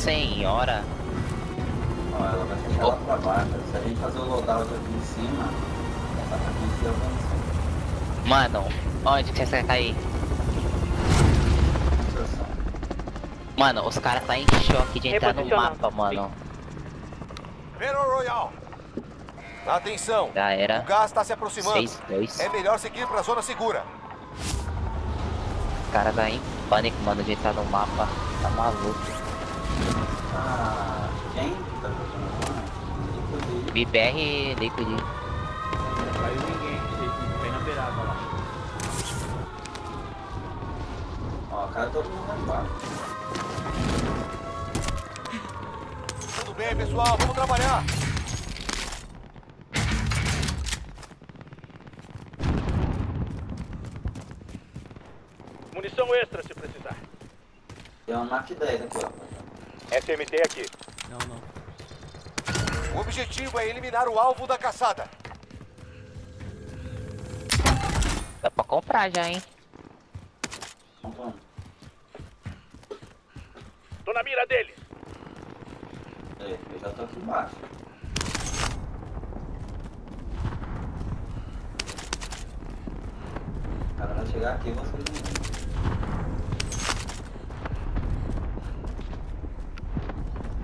senhora. Ó, ela vai fechar lá pra baixo. Se a gente fazer o loadout aqui em cima, ela tá aqui avançando. Mano, onde que você tá aí? Inserção. Mano, os caras tá em choque de entrar no mapa, mano. Battle Royale. Atenção. Já O era. gás está se aproximando. 6-2. É melhor seguir pra zona segura. Os caras tá em pânico, mano, de entrar no mapa. Tá maluco. Ah, quem tá lá? BBR Liquid. Vai ninguém, gente. Vai na beirada lá. Ó, cara, todo mundo lá embaixo. Tudo bem, pessoal. Vamos trabalhar. Munição extra se precisar. Tem uma Mac 10 aqui, ó. SMT aqui. Não, não. O objetivo é eliminar o alvo da caçada. Dá pra comprar já, hein? Tô na mira deles. Peraí, eu já tô aqui embaixo. O cara vai chegar aqui e vocês não vão.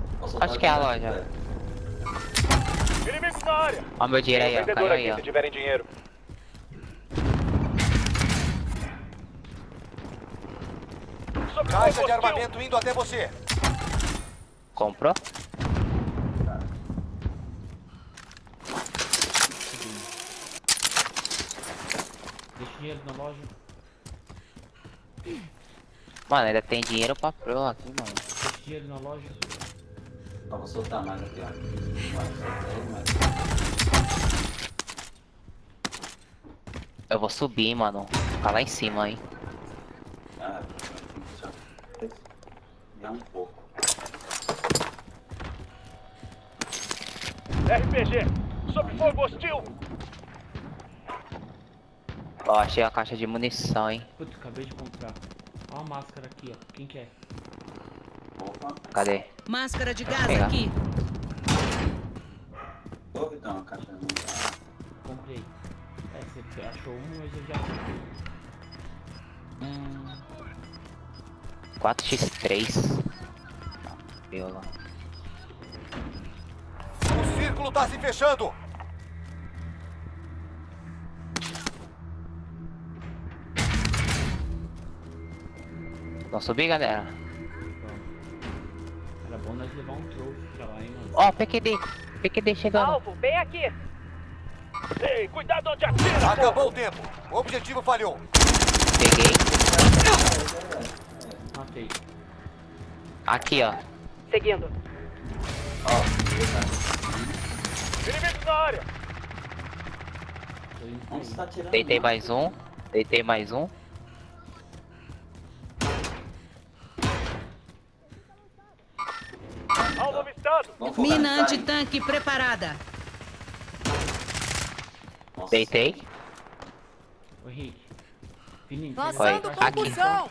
Vou soltar Acho que é a loja. velho. Inimigos na área. Ó meu dinheiro aí, ó. Caiu aqui aí, ó. se tiverem dinheiro. Caixa de armamento indo até você. Comprou? Deixa dinheiro na loja. Mano, ainda tem dinheiro pra pro aqui, mano. Deixa dinheiro na loja. Ó, vou soltar mais aqui, ó. Vai, soltei, mas... Eu vou subir, mano. Ficar lá em cima, hein. Ah, deixa eu... Dá um pouco. RPG. Sob fogo hostil. Ó, achei a caixa de munição, hein. Putz, acabei de comprar. Ó a máscara aqui, ó. Quem quer? Opa, Cadê? Máscara de gás Pegar. aqui. tô então, uma caixa de. Comprei. É, você achou um, mas eu já comprei. Hum. 4x3. Viola. O círculo tá se fechando. Vamos subir, galera? Era bom nós levar um trouxe pra lá, hein, mano. Ó, PQD. PQD chegando. Alvo, bem aqui. Ei, cuidado onde atira. Acabou o tempo. O objetivo falhou. Peguei. Matei. Aqui, ó. Seguindo. Ó, Inimigos na área. Tá? Deitei mais um. Deitei mais um. Mina antitanque preparada. Nossa. Deitei. Ô, Henrique. Fininho, Lançando caixa de combustão. munição.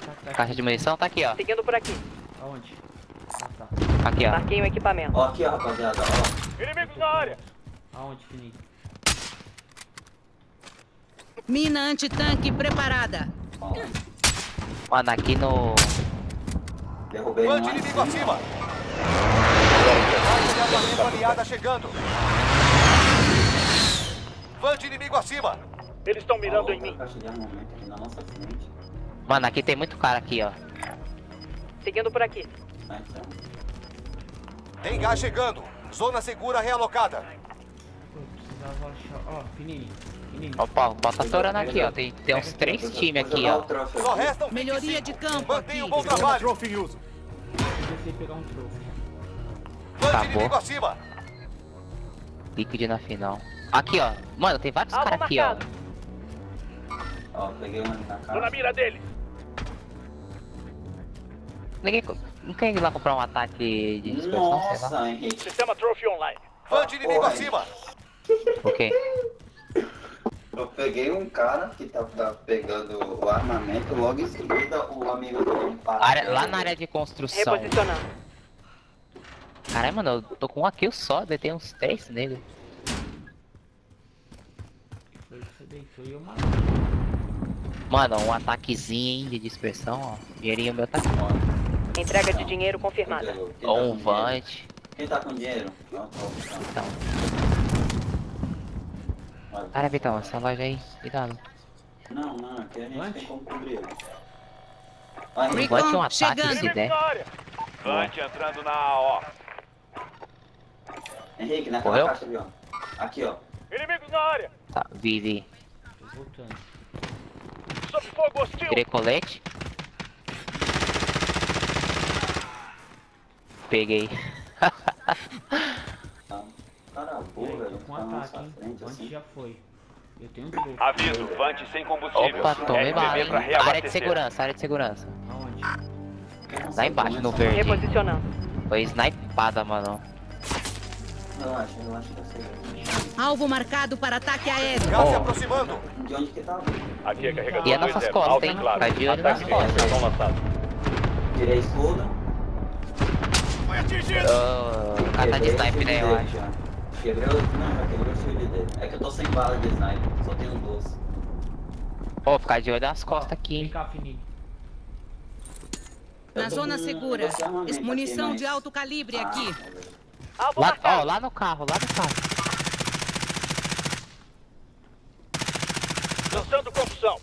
Tá atrás. Caixa de munição tá aqui, ó. Seguindo por aqui. Aonde? Ah, tá. Aqui, ó. Marquei o equipamento. Ó, aqui, ó, rapaziada, ó. Inimigos na área. Aonde, Fininho? Mina antitanque preparada. ó. Mano, aqui no. Derrubei um inimigo acima. Caixa de armamento aliada chegando. Band inimigo acima. Eles estão mirando em mim. frente. Mano, aqui tem muito cara aqui, ó. Seguindo por aqui. Ah, então. Tem gás chegando. Zona segura realocada. Precisava achar. Ó, Fininho. Opa, bota estourando aqui, ó. Tem, tem uns três times aqui, ó. Só restam Melhoria 25. de campo Mantenha um bom trabalho. Trophy em uso. Desci pegar um inimigo acima. Liquid na final. Aqui, ó. Mano, tem vários Alvo caras aqui, ó. Ó, peguei um na Tô na mira deles. Ninguém. Não quer ir lá comprar um ataque de dispersão, sei lá. Nossa, Henrique. Sistema Trophy online. Band inimigo Oi. acima. O quê? Eu peguei um cara que tava pegando o armamento, logo em seguida o amigo dele parou. Área- lá na área de construção. Reposicionando. Caralho, mano, eu tô com um kill só, daí tem uns três nele. Mano, um ataquezinho hein, de dispersão, ó. Dinheirinho meu tá fora. Entrega de dinheiro confirmada. Tá Ou com um dinheiro? Vant. Quem tá com dinheiro? Não, não, não. Então. Cara, Vitão, essa loja aí, cuidado. Não, não, aqui a gente Vante? tem como cobrir ele. Vai, Recon Vant é um ataque chegando. se der. Vante entrando na A, ó. Henrique, naquela Correu? caixa ali, ó. Aqui, ó. Inimigos na área. Tá, Vivi. Tô voltando. Sob fogo hostil. Tirei colete. Peguei. Tá. Aí, boa, tô velho. com Tá ataque, hein? frente, assim. já foi. Eu tenho um pouco. Aviso, Vante sem combustível. Opa, tomei bala, RPB hein? Área de segurança, área de segurança. Aonde? Lá embaixo, no verde. Reposicionando. Foi snipada, mano. Relaxa, relaxa que eu sei. Alvo marcado para ataque aéreo. Gás se Oh. aproximando. De onde que tá? Aqui é carregador E é nossas 2-0. costas, hein? claro. Tá de olho nas costas. Tirei escudo. Foi atingido. Oh, cara tá de o shield né, eu acho. Quebrei o... Não, quebrei o shield dele. É que eu tô sem bala de sniper, só tenho duas. Pô, ficar de olho nas costas aqui, hein. Na zona segura. Munição de alto calibre Ah, aqui. Alvo Lá, ó, lá no carro, lá no carro. Lançando confusão.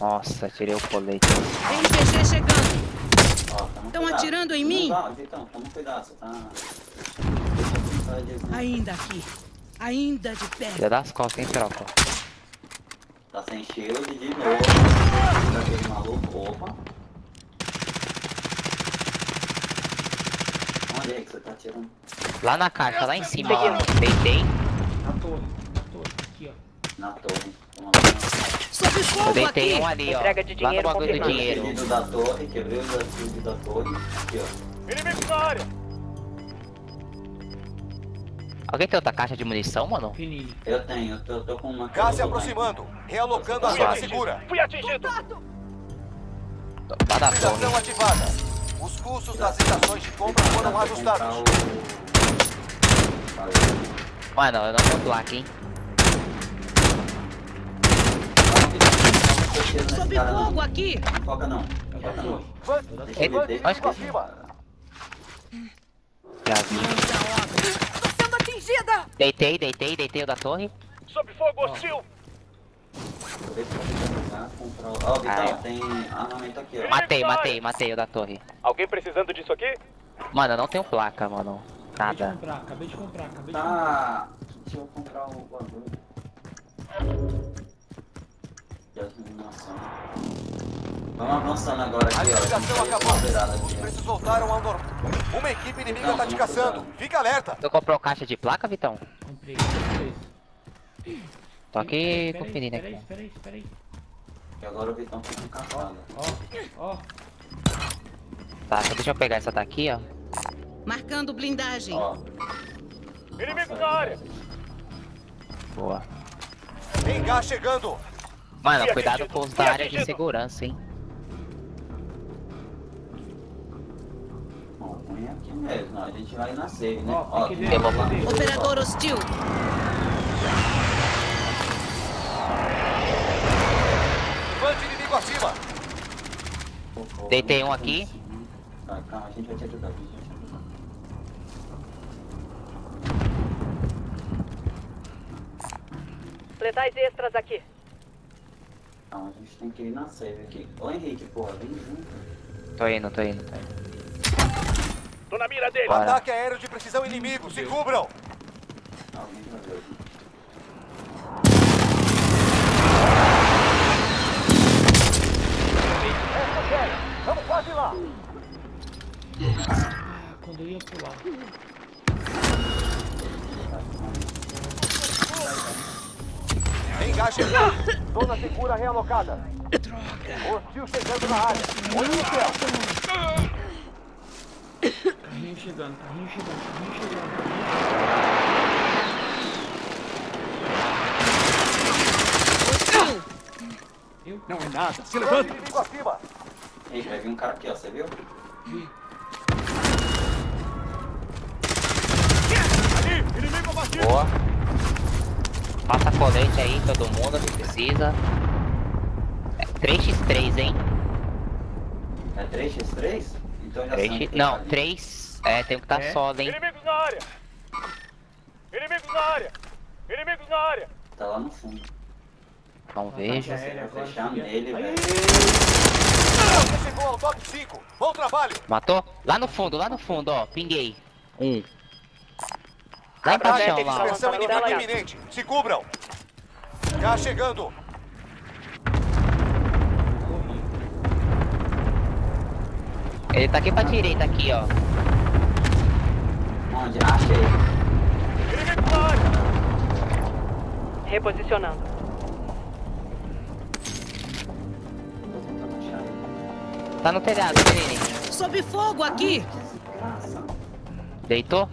Nossa, tirei o colete. RPG chegando. Ó, toma Tão cuidado. atirando em mim? Vitão, toma cuidado, você tá... Deixa eu tentar de sniper. Ainda aqui. Ainda de pé. Deu das costas, hein, tropa. Tá sem shield de novo. Daquele maluco. Opa. Onde é que você tá atirando? Lá na caixa, lá em cima, ó. Deitei. Na torre, na torre. Aqui, ó. Na torre. Eu fogo deitei aqui. um ali, ó. Entrega de Lá no dinheiro bagulho do dinheiro. Shield da torre, quebrei o da torre. Aqui, ó. Inimigos na área. Alguém tem outra caixa de munição, mano? Eu tenho, eu tô, eu tô com uma... Gás se aproximando. Realocando a zona segura. Fui atingido. Lá da Estação torre. ativada. Os custos das estações de compra foram ajustados. Mano, eu não tenho placa, hein. Sob fogo aqui. Não foca não. Foca não. torre. Vante, É o da Deixa torre. ele Vante ter. Acho que- pra cima. Já vi. Atingida. Deitei, deitei, deitei o da torre. Sob fogo hostil. Comprar Ó, Vitão, Ah, tem armamento aqui, ó. Matei, matei, matei o da torre. Alguém precisando disso aqui? Mano, eu não tenho placa, mano. Acabei de Nada. comprar, acabei de comprar, acabei de comprar. Tá. Deixa eu comprar o bagulho. De iluminação. Vamos avançando agora A aqui, ó. ligação acabou. Os aqui, ó. preços voltaram ao normal. Uma equipe inimiga Não, tá te caçando. não. Fica alerta. Tu comprou caixa de placa, Vitão? Comprei. Tô aqui Peraí, conferindo Peraí, aqui. peraí, peraí. E agora o Vitão fica encaixado. Ó, ó. Tá, só deixa eu pegar essa daqui, ó. Marcando blindagem. Ó. Inimigo na área. Boa. Gás chegando. Mano, cuidado com os da área de segurança, hein. Põe aqui mesmo. A gente vai na save, né? Ó, Ó, tem que que ver. Operador hostil. Vante inimigo acima. Deitei um aqui. Tá, calma, a gente vai te ajudar. A gente vai te ajudar. Letais extras aqui. Calma, a gente tem que ir na save aqui. Ô Henrique, porra, vem junto. Tô indo, tô indo, tô indo. Tô na mira dele. Bora. Ataque aéreo de precisão inimigo. Se cubram. Vamos quase lá. Ah, quando eu ia pular. Chegando. Zona segura realocada. Hostil chegando na área. Olha no céu. Carrinho chegando, carrinho chegando, carrinho chegando. Não é nada. Se levanta. Ei, vai vir um cara aqui, ó, você viu? Ali, inimigo abatido. Boa. Passa colete aí, todo mundo que precisa. É 3x3, hein? É 3x3? Então já 3x... sabe quem Não, tá ali. 3... É, tem que estar É? solo, hein? Inimigos na área. Inimigos na área. Inimigos na área. Tá lá no fundo. Não vejo. Já era, Vai agora fechar nele, velho. Você chegou ao top 5. Bom trabalho. Matou? Lá no fundo, lá no fundo, ó. Pinguei. Um. Lá embaixo, lá. dispersão Tá inimigo iminente. Se cubram. Já chegando. Ele tá aqui pra direita, aqui, ó. Onde? Achei. Reposicionando. Tá no telhado, menino. Sob fogo aqui! Desgraça. Deitou?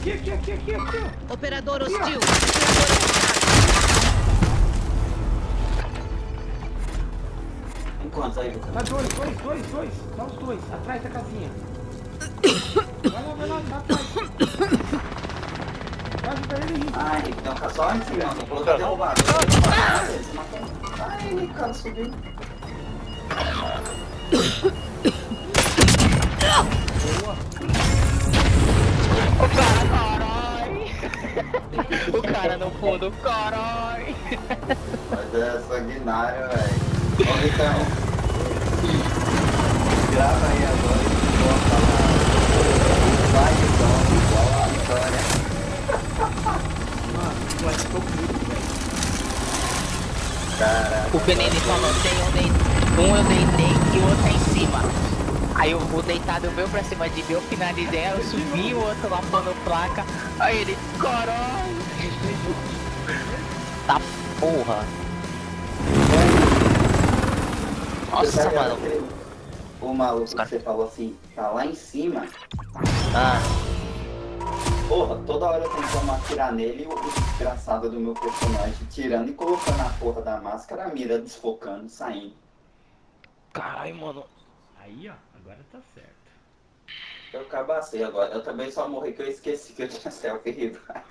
Aqui, aqui, aqui, aqui, aqui. Operador hostil. Operador Tem quantos aí, Lucas? Tá dois, dois, dois, dois. Tá os dois, atrás da casinha. Vai lá, vai lá, tá atrás. Vai ajudar ele aí. Ai, tem um cara só colocando derrubado. Tô derrubado. Eles matam. Ai, o cara subiu. O cara, carai! o cara no fundo, carai! Mas é sanguinário, velho. Ô, Vitão. Grava aí agora e bota lá. Vai, Vitão, igual a vitória. Mano, que tô puto, velho. Caraca. O Benene falou, tem um, dei... um eu deitei e o outro tá em cima. Aí o, o deitado veio pra cima de mim, eu finalizei, eu subi, o outro lá pondo placa. Aí ele, caralho! Tá porra! Nossa, mano. O maluco que você falou assim, tá lá em cima. Ah, Porra, toda hora eu tenho como atirar nele e o o desgraçado do meu personagem tirando e colocando a porra da máscara, a mira desfocando, saindo. caralho, mano. Aí, ó, agora tá certo. Eu cabacei agora. Eu também só morri que eu esqueci que eu tinha selfie rival.